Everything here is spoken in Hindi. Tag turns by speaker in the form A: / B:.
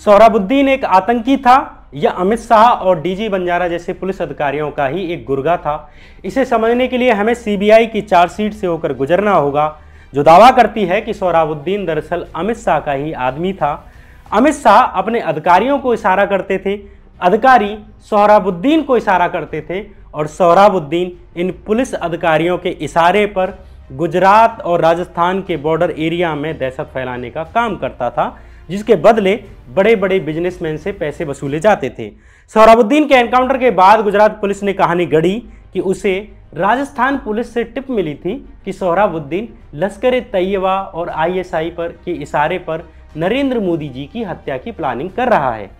A: सोहराबुद्दीन एक आतंकी था यह अमित शाह और डीजी बंजारा जैसे पुलिस अधिकारियों का ही एक गुर्गा था। इसे समझने के लिए हमें सीबीआई की चार्जशीट से होकर गुजरना होगा, जो दावा करती है कि सोहराबुद्दीन दरअसल अमित शाह का ही आदमी था। अमित शाह अपने अधिकारियों को इशारा करते थे, अधिकारी सोहराबुद्दीन को इशारा करते थे, और सोहराबुद्दीन इन पुलिस अधिकारियों के इशारे पर गुजरात और राजस्थान के बॉर्डर एरिया में दहशत फैलाने का काम करता था। जिसके बदले बड़े बड़े बिजनेसमैन से पैसे वसूले जाते थे। सोहराबुद्दीन के एनकाउंटर के बाद गुजरात पुलिस ने कहानी गढ़ी कि उसे राजस्थान पुलिस से टिप मिली थी कि सोहराबुद्दीन लश्कर तैयबा और आईएसआई पर के इशारे पर नरेंद्र मोदी जी की हत्या की प्लानिंग कर रहा है।